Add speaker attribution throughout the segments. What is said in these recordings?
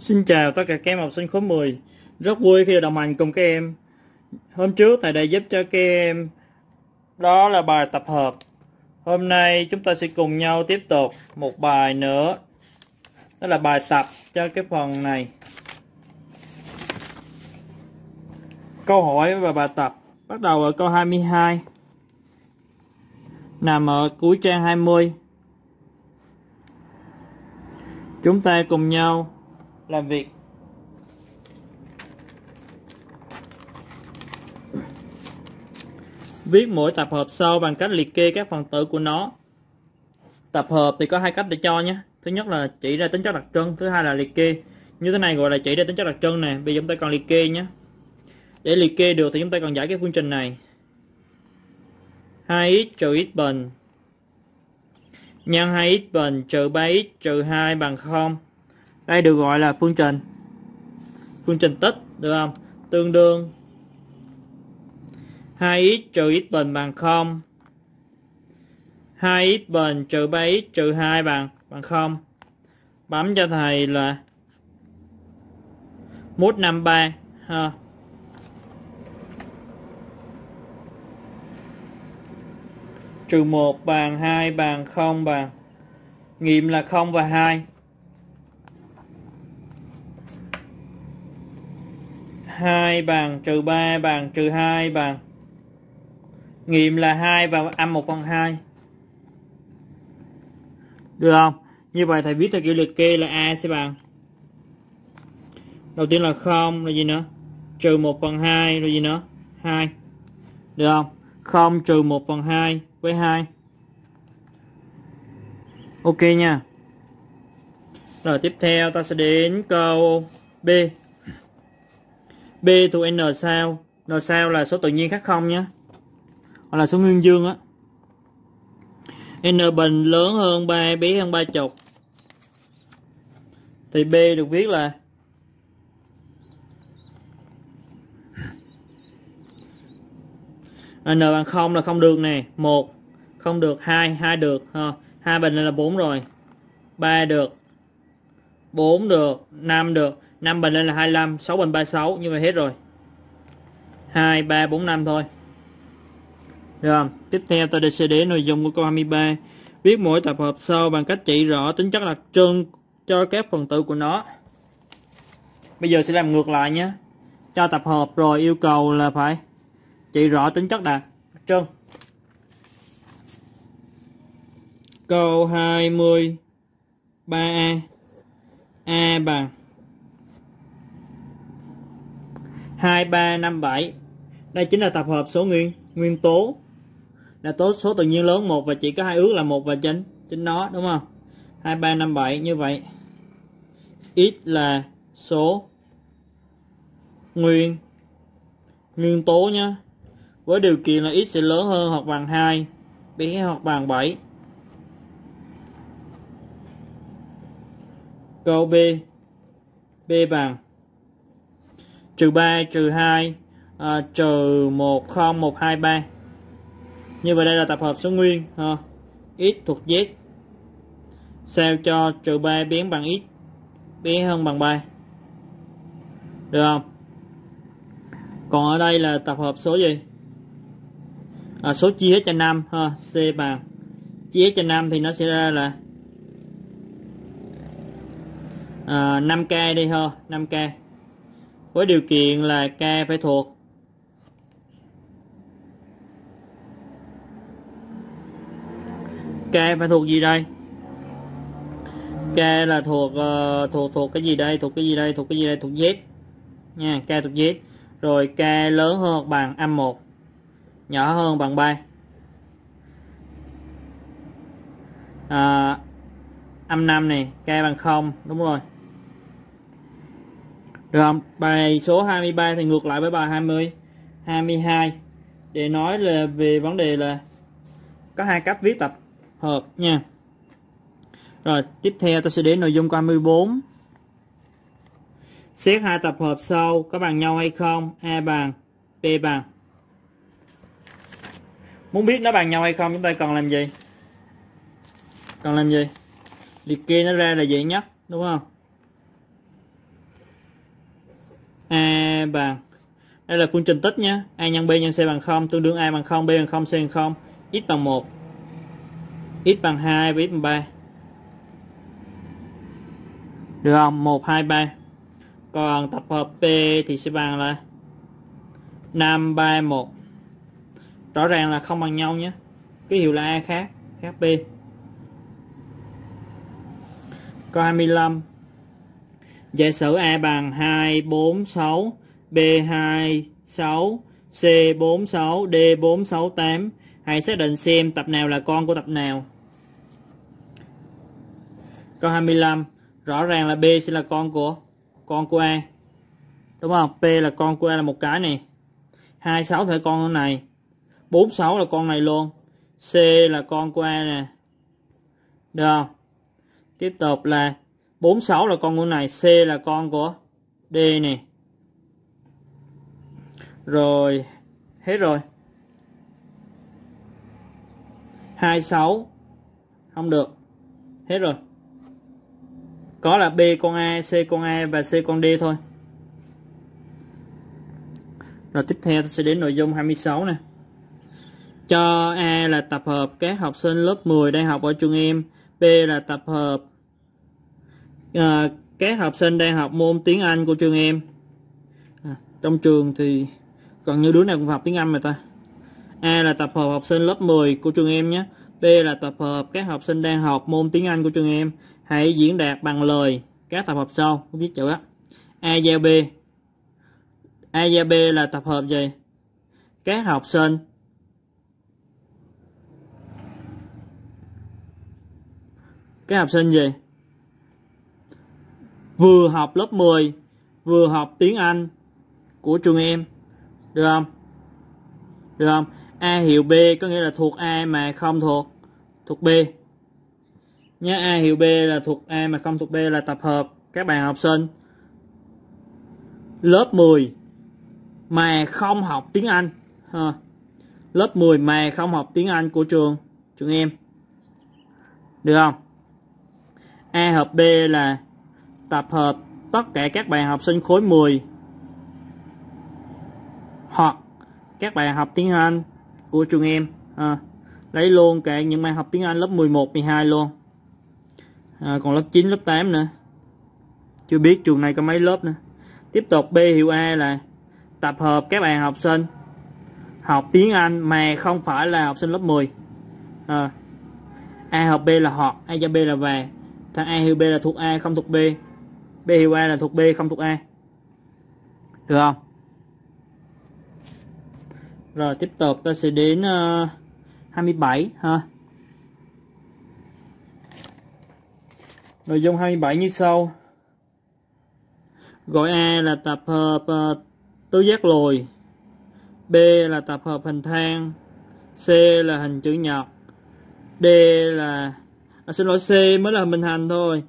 Speaker 1: Xin chào tất cả các em học sinh khối 10 Rất vui khi được đồng hành cùng các em. Hôm trước thầy đã giúp cho các em. Đó là bài tập hợp. Hôm nay chúng ta sẽ cùng nhau tiếp tục một bài nữa. Đó là bài tập cho cái phần này. Câu hỏi và bài tập. Bắt đầu ở câu 22 Nằm ở cuối trang 20 Chúng ta cùng nhau làm việc. Viết mỗi tập hợp sau bằng cách liệt kê các phần tử của nó. Tập hợp thì có hai cách để cho nhé. Thứ nhất là chỉ ra tính chất đặc trưng, thứ hai là liệt kê. Như thế này gọi là chỉ ra tính chất đặc trưng này bây giờ chúng ta còn liệt kê nhé. Để liệt kê được thì chúng ta còn giải cái phương trình này. 2x trừ x bình. Nhân 2x bình trừ 3x trừ 2 bằng 0 đây được gọi là phương trình. Phương trình tích, được không? Tương đương 2x trừ x bình bằng 0 2x bình trừ 3x trừ 2 bằng bằng 0 bấm cho thầy là mút 53 ha. Trừ 1 bằng 2 bằng 0 bằng, nghiệm là 0 và 2 2 bằng trừ 3 bằng trừ 2 bằng nghiệm là 2 và âm 1 bằng 2 được không? Như vậy thầy viết theo kiểu liệt kê là A sẽ bằng. Đầu tiên là 0 là gì nữa? Trừ 1 bằng 2 rồi gì nữa? 2 được không? 0 trừ 1 bằng 2 với 2 ok nha. Rồi tiếp theo ta sẽ đến câu B. B tụ N sao? N sao là số tự nhiên khác không nhé? Hoặc là số nguyên dương á. N bình lớn hơn 3 bé hơn 3 chục. Thì B được viết là N bằng 0 là không được nè. 1 không được. 2 2 được. Ờ, ha. 2 bình là 4 rồi. 3 được. 4 được. 5 được. 5 bình lên là 25 6 bình 36 như vậy hết rồi. 2 3 4 5 thôi. Rồi tiếp theo ta sẽ đến nội dung của câu 23 viết mỗi tập hợp sau bằng cách chỉ rõ tính chất đặc trưng cho các phần tử của nó. Bây giờ sẽ làm ngược lại nhé. Cho tập hợp rồi yêu cầu là phải chỉ rõ tính chất đặc trưng. Câu 23A A bằng 2, 3, 5, 7 Đây chính là tập hợp số nguyên nguyên tố. Là tố số tự nhiên lớn một và chỉ có hai ước là một và chính chính nó đúng không? 2, 3, 5, 7 như vậy. X là số nguyên nguyên tố nhé với điều kiện là x sẽ lớn hơn hoặc bằng 2 bé hoặc bằng 7 câu B B bằng trừ 3 trừ 2 à, ờ, trừ 1 0 1 2 3 như vậy đây là tập hợp số nguyên ha. x thuộc z. Sao cho trừ 3 biến bằng x bé hơn bằng 3 được không? Còn ở đây là tập hợp số gì? À, số chia hết cho 5 ha c bằng. Chia hết cho 5 thì nó sẽ ra là à, 5k đi ha 5k với điều kiện là k phải thuộc. K phải thuộc gì đây? K là thuộc uh, thuộc thuộc cái gì đây? Thuộc cái gì đây? Thuộc cái gì đây? Thuộc z. Nha k thuộc z. Rồi k lớn hơn hoặc bằng âm 1 nhỏ hơn bằng 3 à, âm 5 này k bằng 0 đúng rồi được không? Bài số 23 thì ngược lại với bài 20 22 để nói là về vấn đề là có hai cách viết tập hợp nha. Rồi, tiếp theo tôi sẽ đến nội dung câu 24. Xét hai tập hợp sau có bằng nhau hay không? A bằng, B bằng. Muốn biết nó bằng nhau hay không chúng ta cần làm gì? Cần làm gì? Liệt kê nó ra là dễ nhất, đúng không? A bằng. Đây là phương trình tích nhé. A nhân b nhân c bằng 0 tương đương a bằng 0 b bằng 0 c bằng 0 x bằng 1 x bằng 2 và x bằng 3 được không? 1 2 3 còn tập hợp P thì sẽ bằng là 5 3 1 rõ ràng là không bằng nhau nhé. Cái hiệu là A khác khác B. Câu 25 giả sử A bằng 2 4 6 B 2 6 C 4 6 D 4 6 8 hãy xác định xem tập nào là con của tập nào. Câu 25 rõ ràng là B sẽ là con của con của A. Đúng không? P là con của A là một cái này. 26 thể con này. 46 là con này luôn. C là con của A nè. Được không? Tiếp tục là 46 là con của này C là con của D nè rồi hết rồi 26 không được hết rồi có là B con A, C con A và C con D thôi. Rồi tiếp theo sẽ đến nội dung 26 nè. Cho A là tập hợp các học sinh lớp 10 đang học ở trường em. B là tập hợp à, các học sinh đang học môn tiếng Anh của trường em. À, trong trường thì gần như đứa nào cũng học tiếng Anh mà ta. A là tập hợp học sinh lớp 10 của trường em nhé. B là tập hợp các học sinh đang học môn tiếng Anh của trường em. Hãy diễn đạt bằng lời các tập hợp sau. Không biết chữ á. A giao B. A giao B là tập hợp gì? Các học sinh các học sinh gì? Vừa học lớp 10, vừa học tiếng Anh của trường em. Được không? Được không? A hiệu B có nghĩa là thuộc A mà không thuộc thuộc B. Nhớ A hiệu B là thuộc A mà không thuộc B là tập hợp các bạn học sinh lớp 10 mà không học tiếng Anh. Ha. Lớp 10 mà không học tiếng Anh của trường trường em. Được không? A hợp B là tập hợp tất cả các bạn học sinh khối 10 hoặc các bạn học tiếng Anh của trường em. À lấy luôn cả những bạn học tiếng Anh lớp 11, 12 luôn. À, còn lớp 9, lớp 8 nữa. Chưa biết trường này có mấy lớp nữa. Tiếp tục B hiệu A là tập hợp các bạn học sinh học tiếng Anh mà không phải là học sinh lớp 10 à, A hợp B là họ A cho B là về thằng A hiệu B là thuộc A không thuộc B. B hiệu A là thuộc B không thuộc A được không rồi tiếp tục ta sẽ đến ờ, uh, 27 ha. Nội dung 27 như sau. Gọi A là tập hợp uh, tứ giác lồi. B là tập hợp hình thang. C là hình chữ nhật. D là à, xin lỗi C mới là hình hành thôi.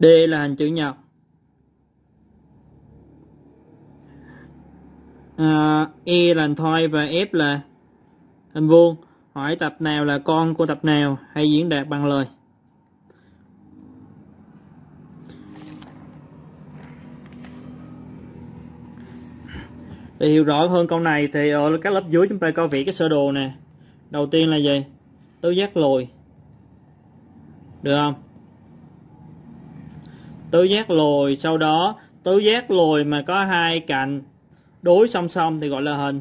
Speaker 1: D là hình chữ nhật. À, E là hình thoi và F là hình vuông. Hỏi tập nào là con của tập nào hãy diễn đạt bằng lời? Để hiểu rõ hơn câu này thì ở các lớp dưới chúng ta có vẽ cái sơ đồ nè. Đầu tiên là gì? Tứ giác lồi được không? Tứ giác lồi, sau đó, tứ giác lồi mà có hai cạnh, đối song song thì gọi là hình.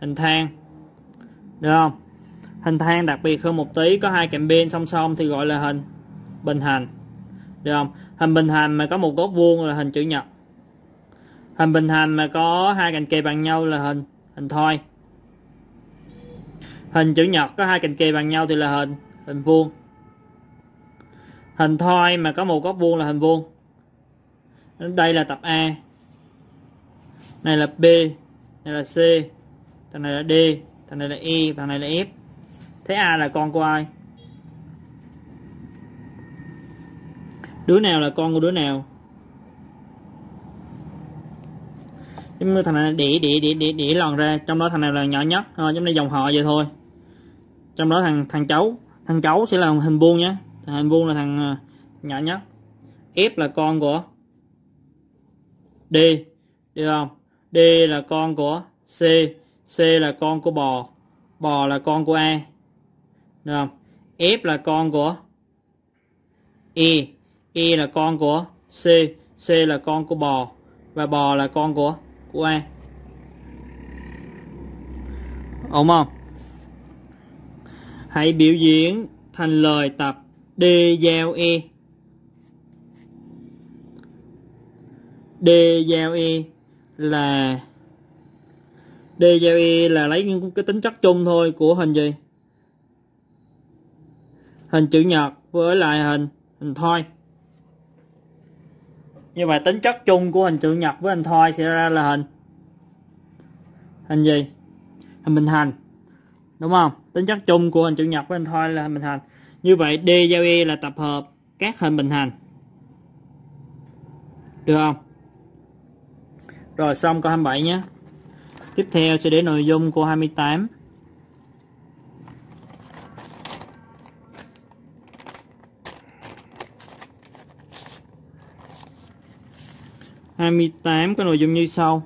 Speaker 1: Hình thang. Được không? Hình thang đặc biệt hơn một tí, có hai cạnh bên song song thì gọi là hình bình hành. Được không? Hình bình hành mà có một góc vuông là hình chữ nhật. Hình bình hành mà có hai cạnh kề bằng nhau là hình hình thoi. Hình chữ nhật có hai cạnh kề bằng nhau thì là hình hình vuông hình thoi mà có một góc vuông là hình vuông. Đây là tập A. Này là B, này là C, thằng này là D, thằng này là E thằng này là F. Thế A là con của ai? Đứa nào là con của đứa nào? Giống như thằng này đĩa đĩa đĩa đĩa đĩa lòn ra, trong đó thằng này là nhỏ nhất. Thôi, giống như dòng họ vậy thôi. Trong đó thằng thằng cháu. Thằng cháu sẽ là hình vuông nhé thằng hình vuông là thằng ờ, nhỏ nhất. F là con của D. Được không D là con của C. C là con của bò. Bò là con của A. Được không? F là con của E. E là con của C. C là con của bò. Và bò là con của của A. Ổn không? Hãy biểu diễn thành lời tập. D giao E. D giao E là, D giao E là lấy những cái tính chất chung thôi của hình gì? Hình chữ nhật với lại hình hình thoi. Như vậy tính chất chung của hình chữ nhật với hình thoi sẽ ra là hình. Hình gì? Hình bình hành. Đúng không? Tính chất chung của hình chữ nhật với hình thoi là hình bình hành như vậy, D giao E là tập hợp các hình bình hành. Được không? Rồi, xong câu 27 nhé. Tiếp theo sẽ đến nội dung của 28 28 có nội dung như sau.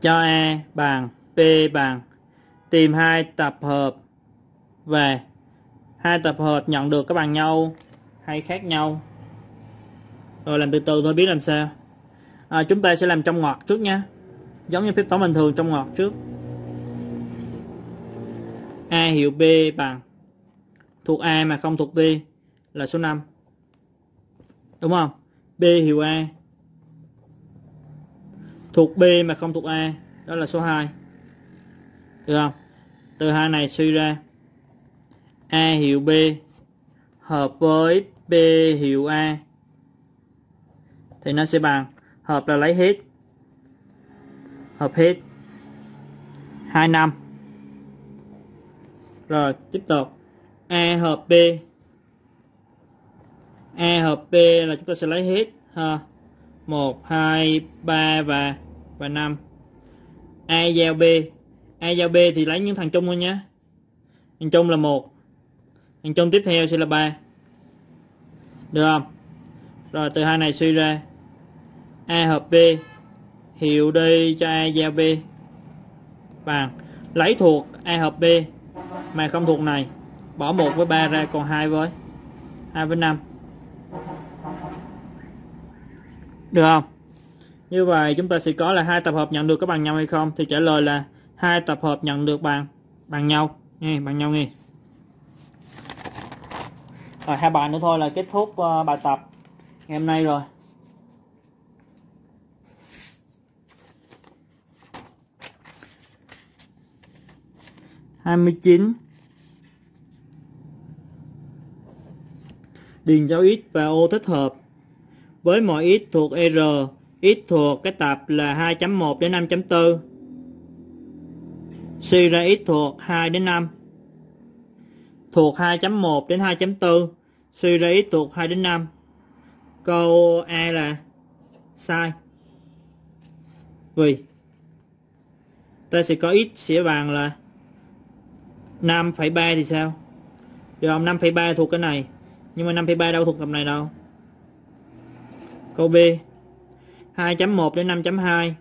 Speaker 1: Cho A bằng P bằng, tìm hai tập hợp về hai tập hợp nhận được các bằng nhau hay khác nhau. Rồi làm từ từ thôi biết làm sao. À, chúng ta sẽ làm trong ngoặc trước nha. Giống như phép toán bình thường trong ngoặc trước. A hiệu B bằng thuộc A mà không thuộc B là số 5 đúng không B hiệu A thuộc B mà không thuộc A đó là số 2 được không từ hai này suy ra A hiệu B hợp với B hiệu A thì nó sẽ bằng, hợp là lấy hết hợp hết 2 năm rồi, tiếp tục A hợp B A hợp B là chúng ta sẽ lấy hết, ha. 1 2 3 và và 5. A giao B. A giao B thì lấy những thằng chung thôi nhé. Thằng chung là 1 hàng chung tiếp theo sẽ là 3. Được không? Rồi từ hai này suy ra A hợp B hiệu D cho A giao B bằng lấy thuộc A hợp B mà không thuộc này bỏ 1 với 3 ra còn 2 với 2 với 5 Được không? Như vậy chúng ta sẽ có là hai tập hợp nhận được có bằng nhau hay không? Thì trả lời là hai tập hợp nhận được bằng bằng nhau. Nghe, bằng nhau nghe. Rồi hai bài nữa thôi là kết thúc uh, bài tập ngày hôm nay rồi. hai mươi chín điền dấu x và ô thích hợp với mọi x thuộc R, x thuộc cái tập là 2.1 đến 5.4. Suy ra x thuộc 2 đến 5. Thuộc 2.1 đến 2.4. Suy ra x thuộc 2 đến 5. Câu A là sai. Vì ta sẽ có x sẽ bằng là 5,3 thì sao? Được không? 5,3 thuộc cái này. Nhưng mà 5,3 đâu thuộc tập này đâu. Câu B 2.1 đến 5.2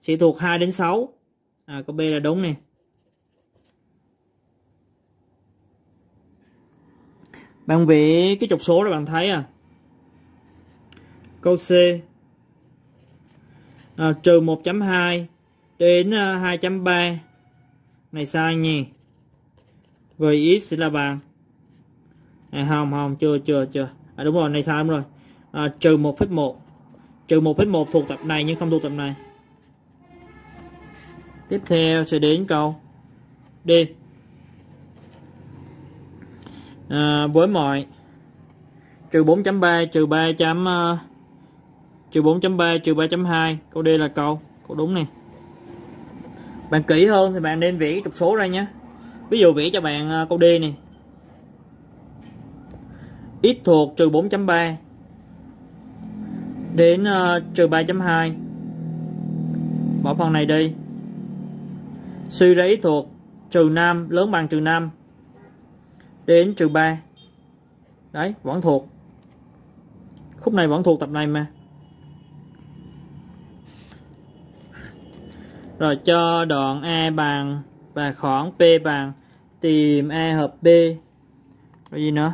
Speaker 1: sẽ thuộc 2 đến 6. À câu B là đúng nè. Bạn vẽ cái trục số đó bạn thấy à. Câu C. À, trừ 1.2 đến à, 2.3 này sai nhỉ Rồi x sẽ là bằng à, không không chưa chưa chưa. À, đúng rồi này sai đúng rồi. À, trừ 1,1 trừ 1,1 thuộc tập này nhưng không thuộc tập này. Tiếp theo sẽ đến câu D à, với mọi trừ 4.3 trừ 3 chấm uh, trừ 4.3 trừ 3.2 câu D là câu câu đúng nè. Bạn kỹ hơn thì bạn nên vẽ trục số ra nhé. Ví dụ vẽ cho bạn uh, câu D nè. X thuộc trừ 4.3 đến uh, trừ 3.2 bỏ phần này đi. Suy ra x thuộc trừ 5 lớn bằng trừ 5 đến trừ 3 đấy, vẫn thuộc. Khúc này vẫn thuộc tập này mà. Rồi, cho đoạn A bằng và khoảng P bằng, tìm A hợp B. Rồi gì nữa?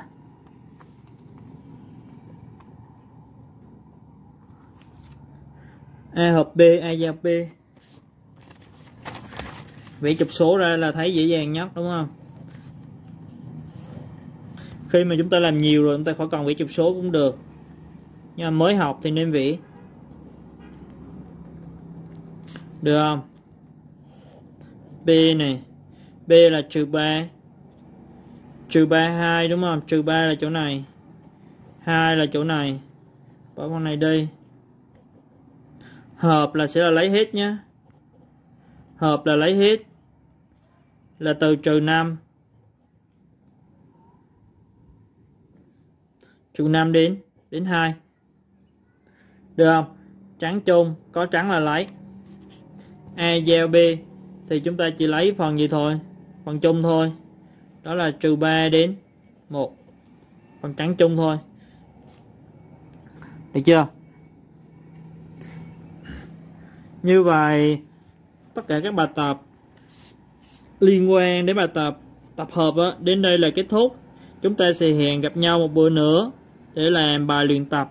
Speaker 1: A hợp B, A giao B. Vẽ trục số ra là thấy dễ dàng nhất, đúng không? Khi mà chúng ta làm nhiều rồi, chúng ta khỏi cần vẽ trục số cũng được. Nhưng mà mới học thì nên vẽ được không? B này. B là trừ 3 trừ 3 2 đúng không? Trừ 3 là chỗ này. 2 là chỗ này. Bỏ con này đi. Hợp là sẽ là lấy hết nhé hợp là lấy hết. Là từ trừ 5 trừ 5 đến đến 2 được không? Trắng chung có trắng là lấy. A giao B thì chúng ta chỉ lấy phần gì thôi? Phần chung thôi. Đó là trừ 3 đến 1 phần trắng chung thôi. Được chưa? Như vậy tất cả các bài tập liên quan đến bài tập tập hợp đó, đến đây là kết thúc. Chúng ta sẽ hẹn gặp nhau một bữa nữa để làm bài luyện tập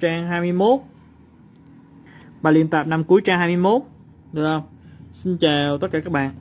Speaker 1: trang 21 bài luyện tập năm cuối trang 21 được không? Xin chào tất cả các bạn.